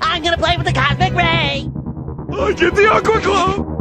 I'm gonna play with the cosmic ray. I get the Aqua Club.